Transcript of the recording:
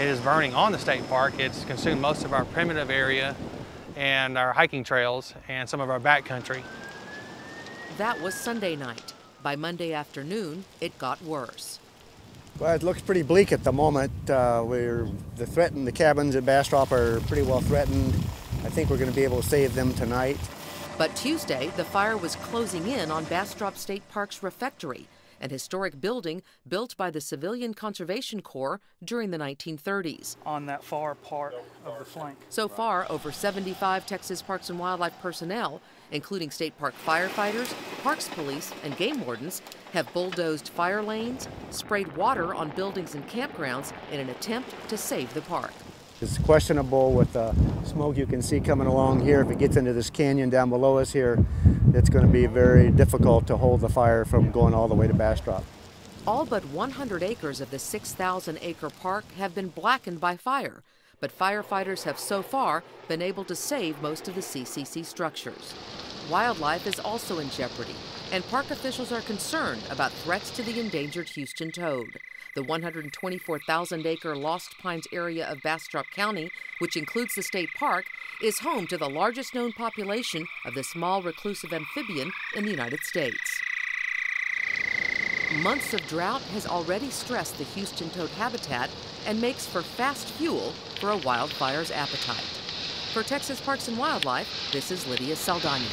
it is burning on the state park. It's consumed most of our primitive area and our hiking trails and some of our backcountry. That was Sunday night. By Monday afternoon, it got worse. Well, it looks pretty bleak at the moment. Uh, we're the threatened the cabins at Bastrop are pretty well threatened. I think we're going to be able to save them tonight. But Tuesday, the fire was closing in on Bastrop State Park's refectory, an historic building built by the Civilian Conservation Corps during the 1930s. On that far part of the flank. So far, over 75 Texas Parks and Wildlife personnel, including state park firefighters, parks police, and game wardens, have bulldozed fire lanes, sprayed water on buildings and campgrounds in an attempt to save the park. It's questionable with the smoke you can see coming along here. If it gets into this canyon down below us here, it's going to be very difficult to hold the fire from going all the way to Bastrop. All but 100 acres of the 6,000 acre park have been blackened by fire, but firefighters have so far been able to save most of the CCC structures. Wildlife is also in jeopardy, and park officials are concerned about threats to the endangered Houston toad. The 124,000 acre Lost Pines area of Bastrop County, which includes the state park, is home to the largest known population of the small reclusive amphibian in the United States. Months of drought has already stressed the Houston toad habitat and makes for fast fuel for a wildfire's appetite. For Texas Parks and Wildlife, this is Lydia Saldana.